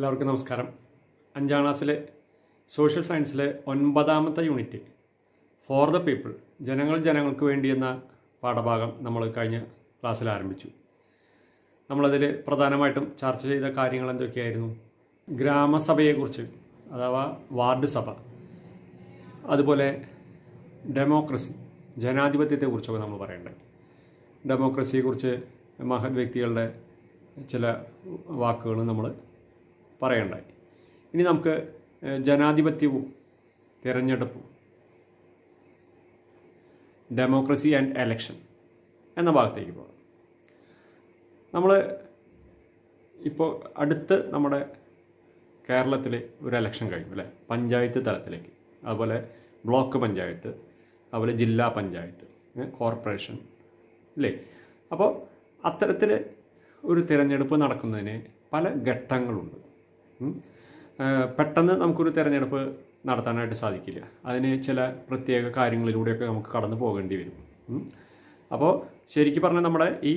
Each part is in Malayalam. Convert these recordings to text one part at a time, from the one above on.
എല്ലാവർക്കും നമസ്കാരം. അഞ്ചാം ക്ലാസ്സിലെ സോഷ്യൽ സയൻസിലെ ഒൻപതാമത്തെ യൂണിറ്റ് ഫോർ ദ പീപ്പിൾ ജനങ്ങൾ ജനങ്ങൾക്ക് വേണ്ടി എന്ന പാഠഭാഗം നമ്മൾ കഴിഞ്ഞ ക്ലാസ്സിൽ ആരംഭിച്ചു. നമ്മളതിൽ പ്രധാനമായിട്ടും ചർച്ച ചെയ്ത കാര്യങ്ങൾ എന്തൊക്കെയായിരുന്നു? ഗ്രാമസഭയെക്കുറിച്ച് അഥവാ വാർഡ് സഭ അതുപോലെ ഡെമോക്രസി ജനാധിപത്യത്തെക്കുറിച്ചൊക്കെ നമ്മൾ പറയേണ്ടത് ഡെമോക്രസിയെക്കുറിച്ച് മഹത് വ്യക്തികളുടെ ചില വാക്കുകളും നമ്മൾ പറയണ്ടായി. ഇനി നമുക്ക് ജനാധിപത്യവും തിരഞ്ഞെടുപ്പും. ഡെമോക്രസി ആൻഡ് എലക്ഷൻ എന്ന ഭാഗത്തേക്ക് പോകാം. നമ്മൾ ഇപ്പോൾ അടുത്ത് നമ്മുടെ കേരളത്തിൽ ഒരു ഇലക്ഷൻ കഴിഞ്ഞു അല്ലേ? പഞ്ചായത്ത് തലത്തിലേക്ക്. അതുപോലെ ബ്ലോക്ക് പഞ്ചായത്ത് അതുപോലെ ജില്ലാ പഞ്ചായത്ത് കോർപ്പറേഷൻ അല്ലേ അപ്പോൾ അത്തരത്തിൽ ഒരു തിരഞ്ഞെടുപ്പ് നടക്കുന്നതിന് പല ഘട്ടങ്ങളുണ്ട്. പെട്ടെന്ന് നമുക്കൊരു തിരഞ്ഞെടുപ്പ് നടത്താനായിട്ട് സാധിക്കില്ല. അതിന് ചില പ്രത്യേക കാര്യങ്ങളിലൂടെയൊക്കെ നമുക്ക് കടന്നു പോകേണ്ടി വരും. അപ്പോൾ ശരിക്കും പറഞ്ഞാൽ നമ്മുടെ ഈ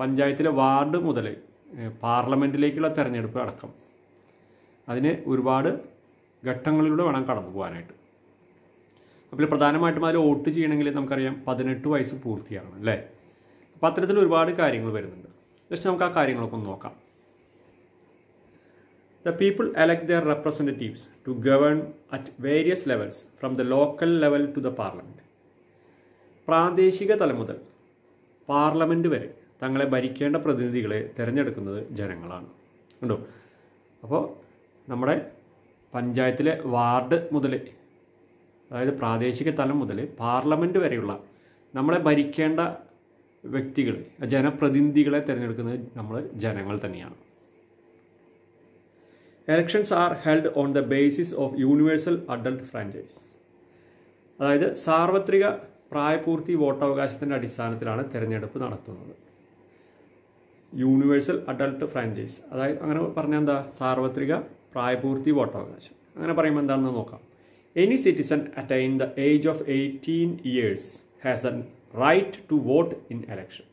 പഞ്ചായത്തിലെ വാർഡ് മുതൽ പാർലമെന്റിലേക്കുള്ള തിരഞ്ഞെടുപ്പ് അടക്കം അതിന് ഒരുപാട് ഘട്ടങ്ങളിലൂടെ വേണം കടന്നു പോകാനായിട്ട്. അപ്പോൾ പ്രധാനമായിട്ടും അതിൽ വോട്ട് ചെയ്യണമെങ്കിൽ നമുക്കറിയാം പതിനെട്ട് വയസ്സ് പൂർത്തിയാകണം അല്ലേ? അപ്പോൾ അത്തരത്തിൽ ഒരുപാട് കാര്യങ്ങൾ വരുന്നുണ്ട്. ജസ്റ്റ് നമുക്ക് ആ കാര്യങ്ങളൊക്കെ ഒന്ന് നോക്കാം. The people elect their representatives to govern at various levels from the local level to the parliament. പ്രാദേശിക തലം മുതൽ പാർലമെന്റ് വരെ തങ്ങളെ ഭരിക്കേണ്ട പ്രതിനിധികളെ തിരഞ്ഞെടുക്കുന്നത് ജനങ്ങളാണ്. ഉണ്ടോ അപ്പോൾ നമ്മുടെ പഞ്ചായത്തിലെ വാർഡ് മുതൽ അതായത് പ്രാദേശിക തലം മുതൽ പാർലമെന്റ് വരെയുള്ള നമ്മളെ ഭരിക്കേണ്ട വ്യക്തികൾ ജനപ്രതിനിധികളെ തിരഞ്ഞെടുക്കുന്നത് നമ്മൾ ജനങ്ങൾ തന്നെയാണ്. Elections are held on the basis of universal adult franchise അതായത് സാർവത്രിക പ്രായപൂർത്തി വോട്ടവകാശത്തിന്റെ അടിസ്ഥാനത്തിലാണ് തിരഞ്ഞെടുപ്പ് നടത്തുന്നത്. യൂണിവേഴ്സൽ അഡൾട്ട് ഫ്രാഞ്ചൈസ് അതായത് അങ്ങനെ പറഞ്ഞാൽ എന്താ? സാർവത്രിക പ്രായപൂർത്തി വോട്ടവകാശം. അങ്ങനെ പറയുമ്പോൾ എന്താണെന്ന് നോക്കാം. Any citizen attain the age of eighteen years has an right to vote in election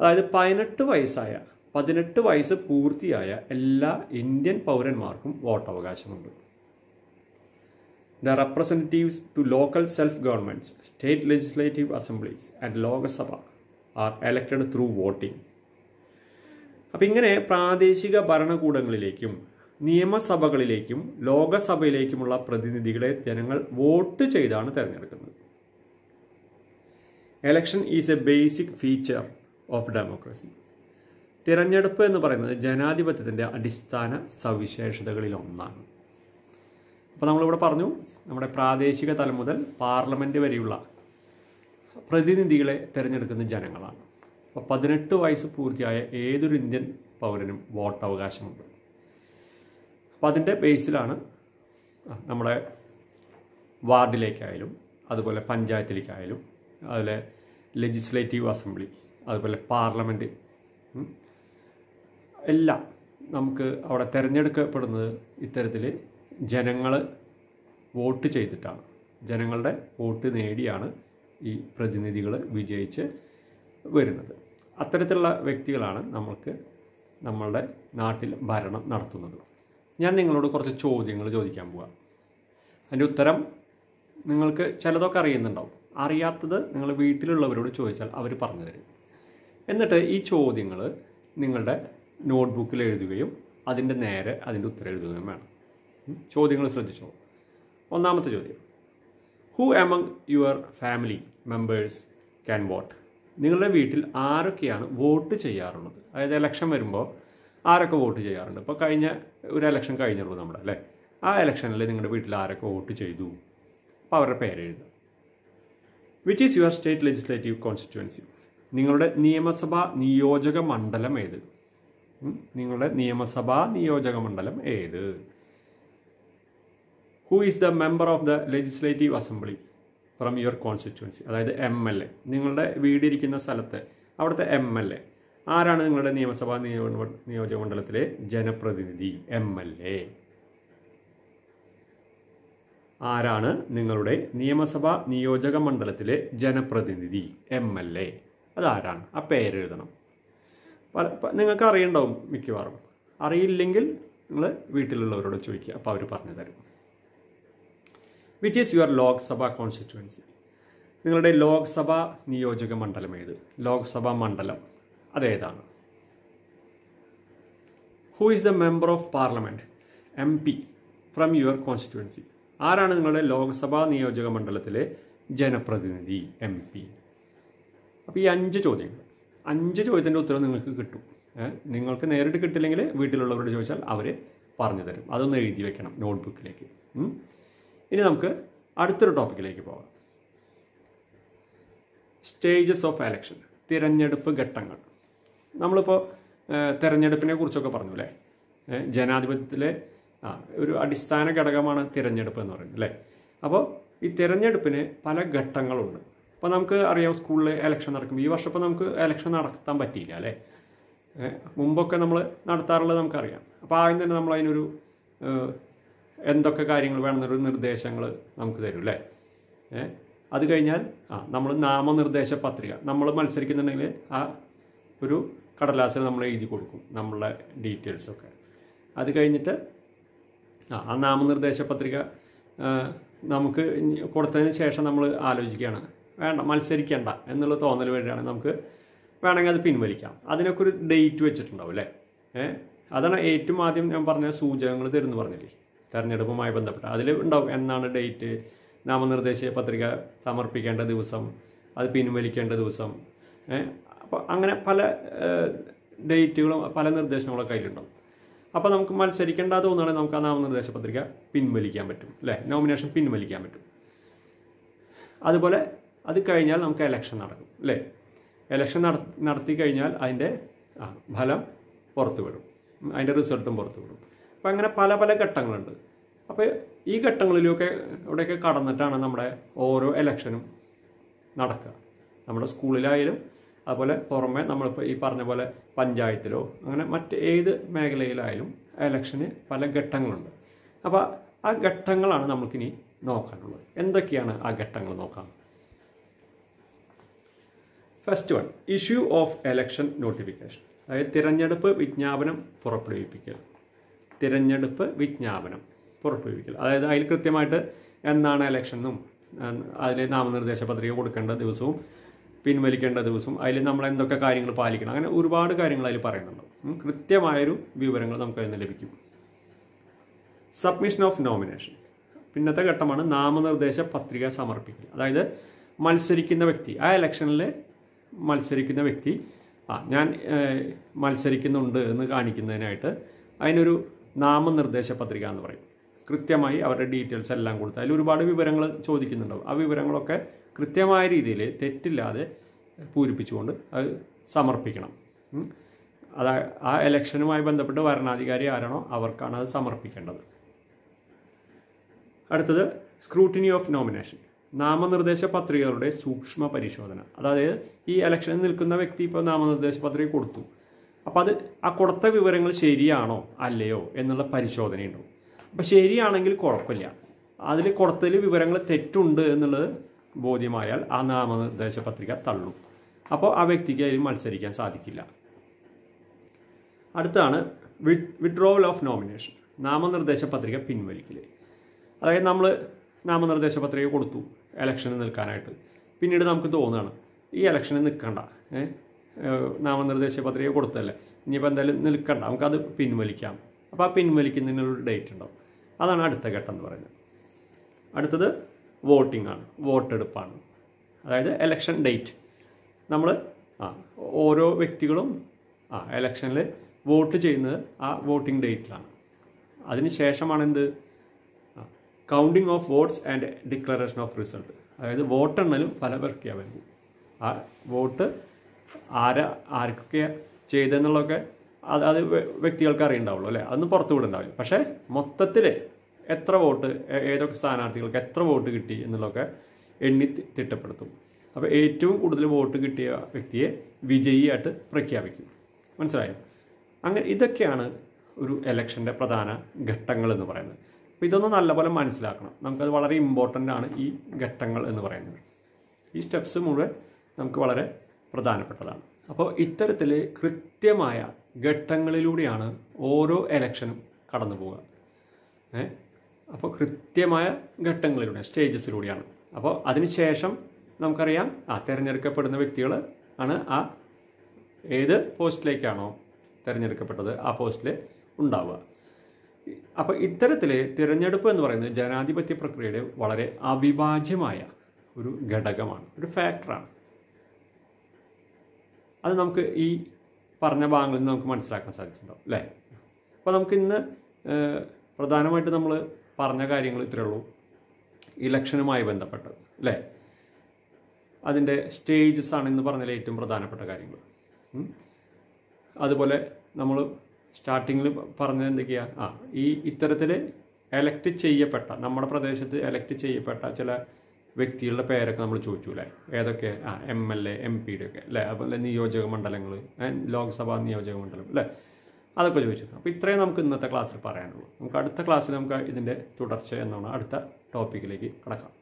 അതായത് പതിനെട്ട് വയസ്സായ പതിനെട്ട് വയസ്സ് പൂർത്തിയായ എല്ലാ ഇന്ത്യൻ പൗരന്മാർക്കും വോട്ടവകാശമുണ്ട്. The representatives to local self governments state legislative assemblies and Lok Sabha are elected through voting അപ്പം ഇങ്ങനെ പ്രാദേശിക ഭരണകൂടങ്ങളിലേക്കും നിയമസഭകളിലേക്കും ലോകസഭയിലേക്കുമുള്ള പ്രതിനിധികളെ ജനങ്ങൾ വോട്ട് ചെയ്താണ് തിരഞ്ഞെടുക്കുന്നത്. Election is a basic feature of democracy തിരഞ്ഞെടുപ്പ് എന്ന് പറയുന്നത് ജനാധിപത്യത്തിന്റെ അടിസ്ഥാന സവിശേഷതകളിലൊന്നാണ് അപ്പോൾ നമ്മളിവിടെ പറഞ്ഞു നമ്മുടെ പ്രാദേശിക തലം മുതൽ പാർലമെന്റ് വരെയുള്ള പ്രതിനിധികളെ തിരഞ്ഞെടുക്കുന്ന ജനങ്ങളാണ്. അപ്പോൾ പതിനെട്ട് വയസ്സ് പൂർത്തിയായ ഏതൊരു ഇന്ത്യൻ പൗരനും വോട്ടവകാശമുണ്ട്. അപ്പോൾ അതിന്റെ ബേസിലാണ് നമ്മുടെ വാർഡിലേക്കായാലും അതുപോലെ പഞ്ചായത്തിലേക്കായാലും അതുപോലെ ലെജിസ്ലേറ്റീവ് അസംബ്ലി അതുപോലെ പാർലമെന്റ് എല്ലാം നമുക്ക് അവിടെ തിരഞ്ഞെടുക്കപ്പെടുന്നത് ഇത്തരത്തിൽ ജനങ്ങൾ വോട്ട് ചെയ്തിട്ടാണ്. ജനങ്ങളുടെ വോട്ട് നേടിയാണ് ഈ പ്രതിനിധികൾ വിജയിച്ച് വരുന്നത്. അത്തരത്തിലുള്ള വ്യക്തികളാണ് നമ്മൾക്ക് നമ്മളുടെ നാട്ടിൽ ഭരണം നടത്തുന്നത്. ഞാൻ നിങ്ങളോട് കുറച്ച് ചോദ്യങ്ങൾ ചോദിക്കാൻ പോവാം. അതിന്റെ ഉത്തരം നിങ്ങൾക്ക് ചിലതൊക്കെ അറിയുന്നുണ്ടാവും. അറിയാത്തത് നിങ്ങൾ വീട്ടിലുള്ളവരോട് ചോദിച്ചാൽ അവർ പറഞ്ഞു തരും. എന്നിട്ട് ഈ ചോദ്യങ്ങൾ നിങ്ങളുടെ നോട്ട്ബുക്കിൽ എഴുതുകയും അതിന്റെ നേരെ അതിന്റെ ഉത്തരം എഴുതുകയും വേണം. ചോദ്യങ്ങൾ ശ്രദ്ധിച്ചോ? ഒന്നാമത്തെ ചോദ്യം. Who among your family members can vote നിങ്ങളുടെ വീട്ടിൽ ആരൊക്കെയാണ് വോട്ട് ചെയ്യാറുള്ളത്? അതായത് ഇലക്ഷൻ വരുമ്പോൾ ആരൊക്കെ വോട്ട് ചെയ്യാറുണ്ട്? ഇപ്പോൾ കഴിഞ്ഞ ഒരു ഇലക്ഷൻ കഴിഞ്ഞുള്ളൂ നമ്മുടെ അല്ലേ? ആ ഇലക്ഷനിൽ നിങ്ങളുടെ വീട്ടിൽ ആരൊക്കെ വോട്ട് ചെയ്തു? അപ്പോൾ അവരുടെ പേര് എഴുതുക. Which is your state legislative constituency നിങ്ങളുടെ നിയമസഭാ നിയോജക മണ്ഡലം ഏത്? നിങ്ങളുടെ നിയമസഭാ നിയോജക മണ്ഡലം ഏത്? Who is the member of the legislative assembly from your constituency അതായത് എം എൽ എ നിങ്ങളുടെ വീടിരിക്കുന്ന സ്ഥലത്ത് അവിടുത്തെ എം എൽ എ ആരാണ് നിങ്ങളുടെ നിയമസഭാ നിയോ നിയോജക മണ്ഡലത്തിലെ ജനപ്രതിനിധി? എം എൽ എ ആരാണ് നിങ്ങളുടെ നിയമസഭാ നിയോജക മണ്ഡലത്തിലെ ജനപ്രതിനിധി? എം എൽ എ അതാരാണ്? ആ പേരെഴുതണം. പല നിങ്ങൾക്ക് അറിയണ്ടാവും മിക്കവാറും. അറിയില്ലെങ്കിൽ നിങ്ങൾ വീട്ടിലുള്ളവരോട് ചോദിക്കുക. അപ്പോൾ അവർ പറഞ്ഞു തരും. Which is your Lok Sabha constituency നിങ്ങളുടെ ലോക്സഭ നിയോജക മണ്ഡലം ഏത്? ലോക്സഭാ മണ്ഡലം അതേതാണ്? Who is the member of parliament M P from your constituency ആരാണ് നിങ്ങളുടെ ലോക്സഭാ നിയോജക മണ്ഡലത്തിലെ ജനപ്രതിനിധി? എം പി അപ്പോൾ ഈ അഞ്ച് ചോദ്യങ്ങൾ. അഞ്ച് ചോദ്യത്തിന്റെ ഉത്തരം നിങ്ങൾക്ക് കിട്ടും. നിങ്ങൾക്ക് നേരിട്ട് കിട്ടില്ലെങ്കിൽ വീട്ടിലുള്ളവരോട് ചോദിച്ചാൽ അവർ പറഞ്ഞു തരും. അതൊന്ന് എഴുതി വെക്കണം നോട്ട്ബുക്കിലേക്ക്. ഇനി നമുക്ക് അടുത്തൊരു ടോപ്പിക്കിലേക്ക് പോകാം സ്റ്റേജസ് ഓഫ് എലക്ഷൻ തിരഞ്ഞെടുപ്പ് ഘട്ടങ്ങൾ. നമ്മളിപ്പോൾ തിരഞ്ഞെടുപ്പിനെ കുറിച്ചൊക്കെ പറഞ്ഞു അല്ലേ? ജനാധിപത്യത്തിലെ ഒരു അടിസ്ഥാന ഘടകമാണ് തിരഞ്ഞെടുപ്പ് എന്ന് പറയുന്നത് അല്ലേ? അപ്പോൾ ഈ തിരഞ്ഞെടുപ്പിന് പല ഘട്ടങ്ങളുണ്ട്. അപ്പോൾ നമുക്ക് അറിയാം സ്കൂളിൽ ഇലക്ഷൻ നടക്കും ഈ വർഷം ഇപ്പോൾ നമുക്ക് ഇലക്ഷൻ നടത്താൻ പറ്റിയില്ല അല്ലേ? മുമ്പൊക്കെ നമ്മൾ നടത്താറുള്ളത് നമുക്കറിയാം. അപ്പോൾ ആദ്യം തന്നെ നമ്മൾ അതിനൊരു എന്തൊക്കെ കാര്യങ്ങൾ വേണമെന്നൊരു നിർദ്ദേശങ്ങൾ നമുക്ക് തരും അല്ലേ? അത് കഴിഞ്ഞാൽ ആ നമ്മൾ നാമനിർദ്ദേശ പത്രിക. നമ്മൾ മത്സരിക്കുന്നുണ്ടെങ്കിൽ ആ ഒരു കടലാസിൽ നമ്മൾ എഴുതി കൊടുക്കും നമ്മളുടെ ഡീറ്റെയിൽസൊക്കെ അത് കഴിഞ്ഞിട്ട് ആ ആ നാമനിർദ്ദേശ പത്രിക നമുക്ക് കൊടുത്തതിന് ശേഷം നമ്മൾ ആലോചിക്കുകയാണ്. വേണ്ട മത്സരിക്കേണ്ട എന്നുള്ള തോന്നൽ വരികയാണ് നമുക്ക് വേണമെങ്കിൽ അത് പിൻവലിക്കാം. അതിനൊക്കെ ഒരു ഡേറ്റ് വെച്ചിട്ടുണ്ടാവും അല്ലേ? ഏഹ് അതാണ് ഏറ്റവും ആദ്യം ഞാൻ പറഞ്ഞ സൂചകങ്ങൾ തരുന്നു പറഞ്ഞില്ലേ? തെരഞ്ഞെടുപ്പുമായി ബന്ധപ്പെട്ട. അതിൽ ഉണ്ടാവും എന്നാണ് ഡേറ്റ് നാമനിർദ്ദേശ പത്രിക സമർപ്പിക്കേണ്ട ദിവസം അത് പിൻവലിക്കേണ്ട ദിവസം. അപ്പോൾ അങ്ങനെ പല ഡേറ്റുകളും പല നിർദ്ദേശങ്ങളൊക്കെ അതിലുണ്ടാവും അപ്പോൾ നമുക്ക് മത്സരിക്കേണ്ട തോന്നുകയാണെങ്കിൽ നമുക്ക് ആ നാമനിർദ്ദേശ പത്രിക പിൻവലിക്കാൻ പറ്റും അല്ലേ? നോമിനേഷൻ പിൻവലിക്കാൻ പറ്റും. അതുപോലെ അത് കഴിഞ്ഞാൽ നമുക്ക് എലക്ഷൻ നടക്കും അല്ലേ? എലക്ഷൻ നട നടത്തി കഴിഞ്ഞാൽ അതിന്റെ ഫലം പുറത്തു വിടും അതിന്റെ റിസൾട്ടും പുറത്തു വിടും അപ്പം അങ്ങനെ പല പല ഘട്ടങ്ങളുണ്ട്. അപ്പോൾ ഈ ഘട്ടങ്ങളിലൊക്കെ ഇവിടെയൊക്കെ കടന്നിട്ടാണ് നമ്മുടെ ഓരോ എലക്ഷനും നടക്കുക. നമ്മുടെ സ്കൂളിലായാലും അതുപോലെ പുറമെ നമ്മളിപ്പോൾ ഈ പറഞ്ഞ പോലെ പഞ്ചായത്തിലോ അങ്ങനെ മറ്റ് ഏത് മേഖലയിലായാലും എലക്ഷന് പല ഘട്ടങ്ങളുണ്ട്. അപ്പോൾ ആ ഘട്ടങ്ങളാണ് നമുക്കിനി നോക്കാനുള്ളത്. എന്തൊക്കെയാണ് ആ ഘട്ടങ്ങൾ നോക്കാം first one issue of election notification അതായത് തിരഞ്ഞെടുപ്പ് വിജ്ഞാപനം പുറപ്പെടുവിപ്പിക്കൽ. തിരഞ്ഞെടുപ്പ് വിജ്ഞാപനം പുറപ്പെടുവിക്കൽ. അതായത് അതിൽ കൃത്യമായിട്ട് എന്നാണ് എലക്ഷനും അതിൽ നാമനിർദ്ദേശ പത്രിക കൊടുക്കേണ്ട ദിവസവും പിൻവലിക്കേണ്ട ദിവസവും അതിൽ നമ്മൾ എന്തൊക്കെ കാര്യങ്ങൾ പാലിക്കണം അങ്ങനെ ഒരുപാട് കാര്യങ്ങൾ അതിൽ പറയുന്നുണ്ട്. കൃത്യമായൊരു വിവരങ്ങൾ നമുക്ക് അതിൽ നിന്ന് ലഭിക്കും. സബ്മിഷൻ ഓഫ് നോമിനേഷൻ പിന്നത്തെ ഘട്ടമാണ് നാമനിർദ്ദേശ പത്രിക സമർപ്പിക്കൽ. അതായത് മത്സരിക്കുന്ന വ്യക്തി ആ ഇലക്ഷനിൽ മത്സരിക്കുന്ന വ്യക്തി. ആ ഞാൻ മത്സരിക്കുന്നുണ്ട് എന്ന് കാണിക്കുന്നതിനായിട്ട് അതിനൊരു നാമനിർദ്ദേശ പത്രിക എന്ന് പറയും. കൃത്യമായി അവരുടെ ഡീറ്റെയിൽസ് എല്ലാം കൊടുത്ത് അതിൽ ഒരുപാട് വിവരങ്ങൾ ചോദിക്കുന്നുണ്ടാവും. ആ വിവരങ്ങളൊക്കെ കൃത്യമായ രീതിയിൽ തെറ്റില്ലാതെ പൂരിപ്പിച്ചുകൊണ്ട് അത് സമർപ്പിക്കണം. അതാ ആ ഇലക്ഷനുമായി ബന്ധപ്പെട്ട് ഭരണാധികാരി ആരാണോ അവർക്കാണ് അത് സമർപ്പിക്കേണ്ടത്. അടുത്തത് സ്ക്രൂട്ടിനി ഓഫ് നോമിനേഷൻ. നാമനിർദ്ദേശ പത്രികകളുടെ സൂക്ഷ്മ പരിശോധന. അതായത് ഈ ഇലക്ഷനിൽ നിൽക്കുന്ന വ്യക്തി ഇപ്പോൾ നാമനിർദ്ദേശ പത്രിക കൊടുത്തു. അപ്പോൾ അത് ആ കൊടുത്ത വിവരങ്ങൾ ശരിയാണോ അല്ലയോ എന്നുള്ള പരിശോധനയുണ്ടാവും അപ്പോൾ ശരിയാണെങ്കിൽ കുഴപ്പമില്ല. അതിൽ കൊടുത്തതിൽ വിവരങ്ങൾ തെറ്റുണ്ട് എന്നുള്ളത് ബോധ്യമായാൽ ആ നാമനിർദ്ദേശ പത്രിക തള്ളും. അപ്പോൾ ആ വ്യക്തിക്ക് അതിൽ മത്സരിക്കാൻ സാധിക്കില്ല. അടുത്താണ് വിഡ്രോവൽ ഓഫ് നോമിനേഷൻ നാമനിർദ്ദേശ പത്രിക പിൻവലിക്കൽ അതായത് നമ്മൾ നാമനിർദ്ദേശ പത്രിക കൊടുത്തു. ഇലക്ഷന് നിൽക്കാനായിട്ട്. പിന്നീട് നമുക്ക് തോന്നുകയാണ് ഈ ഇലക്ഷന് നിൽക്കണ്ട. നാമനിർദ്ദേശ പത്രിക കൊടുത്തല്ലേ ഇനിയിപ്പോൾ എന്തായാലും നിൽക്കണ്ട. നമുക്കത് പിൻവലിക്കാം. അപ്പോൾ ആ പിൻവലിക്കുന്നതിനൊരു ഡേറ്റ് ഉണ്ടാവും. അതാണ് അടുത്ത ഘട്ടം എന്ന് പറയുന്നത്. അടുത്തത് വോട്ടിംഗ് ആണ്. വോട്ടെടുപ്പാണ്. അതായത് എലക്ഷൻ ഡേറ്റ് നമ്മൾ ആ ഓരോ വ്യക്തികളും ആ എലക്ഷനിൽ വോട്ട് ചെയ്യുന്നത് ആ വോട്ടിംഗ് ഡേറ്റിലാണ് അതിന് ശേഷമാണ് എന്ത് counting of votes and declaration of result അതായത് വോട്ടെണ്ണലും ഫലപ്രഖ്യാപനവും. ആ വോട്ട് ആരാ ആർക്കൊക്കെ ചെയ്തെന്നുള്ളതൊക്കെ അത് അത് വ്യക്തികൾക്ക് അറിയണ്ടാവുള്ളൂ അല്ലേ? അതൊന്നും പുറത്തു വിടുന്നുണ്ടാവില്ല പക്ഷേ മൊത്തത്തിൽ എത്ര വോട്ട് ഏതൊക്കെ സ്ഥാനാർത്ഥികൾക്ക് എത്ര വോട്ട് കിട്ടി എന്നുള്ളതൊക്കെ എണ്ണി തിട്ടപ്പെടുത്തും. അപ്പോൾ ഏറ്റവും കൂടുതൽ വോട്ട് കിട്ടിയ വ്യക്തിയെ വിജയിയായിട്ട് പ്രഖ്യാപിക്കും. മനസ്സിലായോ? അങ്ങനെ ഇതൊക്കെയാണ് ഒരു എലക്ഷന്റെ പ്രധാന ഘട്ടങ്ങൾ എന്ന് പറയുന്നത്. അപ്പോൾ ഇതൊന്ന് നല്ലപോലെ മനസ്സിലാക്കണം. നമുക്കത് വളരെ ഇമ്പോർട്ടന്റ് ആണ് ഈ ഘട്ടങ്ങൾ എന്ന് പറയുന്നത്. ഈ സ്റ്റെപ്സ് മുഴുവൻ നമുക്ക് വളരെ പ്രധാനപ്പെട്ടതാണ്. അപ്പോൾ ഇത്തരത്തിൽ കൃത്യമായ ഘട്ടങ്ങളിലൂടെയാണ് ഓരോ എലക്ഷനും കടന്നു പോവുക. അപ്പോൾ കൃത്യമായ ഘട്ടങ്ങളിലൂടെ സ്റ്റേജസിലൂടെയാണ് അപ്പോൾ അതിനുശേഷം നമുക്കറിയാം ആ തിരഞ്ഞെടുക്കപ്പെടുന്ന വ്യക്തികൾ ആണ് ആ ഏത് പോസ്റ്റിലേക്കാണോ തിരഞ്ഞെടുക്കപ്പെട്ടത് ആ പോസ്റ്റിൽ ഉണ്ടാവുക. അപ്പോൾ ഇത്തരത്തിൽ തിരഞ്ഞെടുപ്പ് എന്ന് പറയുന്നത് ജനാധിപത്യ പ്രക്രിയയുടെ വളരെ അവിഭാജ്യമായ ഒരു ഘടകമാണ് ഒരു ഫാക്ടറാണ് അത് നമുക്ക് ഈ പറഞ്ഞ ഭാഗങ്ങളിൽ നിന്ന് നമുക്ക് മനസ്സിലാക്കാൻ സാധിച്ചിട്ടുണ്ടാവും അല്ലേ? അപ്പോൾ നമുക്ക് ഇന്ന് പ്രധാനമായിട്ട് നമ്മൾ പറഞ്ഞ കാര്യങ്ങൾ ഇത്രയേ ഉള്ളൂ. ഇലക്ഷനുമായി ബന്ധപ്പെട്ടത് അല്ലേ? അതിന്റെ സ്റ്റേജസ് ആണ് ഇന്ന് പറഞ്ഞതിൽ ഏറ്റവും പ്രധാനപ്പെട്ട കാര്യങ്ങൾ. അതുപോലെ നമ്മൾ സ്റ്റാർട്ടിങ്ങിൽ പറഞ്ഞത് എന്തൊക്കെയാണ് ആ ഈ ഇത്തരത്തിൽ എലക്ട് ചെയ്യപ്പെട്ട നമ്മുടെ പ്രദേശത്ത് എലക്ട് ചെയ്യപ്പെട്ട ചില വ്യക്തികളുടെ പേരൊക്കെ നമ്മൾ ചോദിച്ചു അല്ലേ? ഏതൊക്കെ? ആ എം എൽ എ എം പിയുടെ ഒക്കെ അല്ലേ? അതുപോലെ നിയോജക മണ്ഡലങ്ങൾ ലോക്സഭാ നിയോജക മണ്ഡലം അല്ലേ? അതൊക്കെ ചോദിച്ചു അപ്പോൾ ഇത്രയും നമുക്ക് ഇന്നത്തെ ക്ലാസ്സിൽ പറയാനുള്ളൂ. നമുക്ക് അടുത്ത ക്ലാസ്സിൽ നമുക്ക് ഇതിന്റെ തുടർച്ച എന്നാണ് അടുത്ത ടോപ്പിക്കിലേക്ക് കടക്കാം.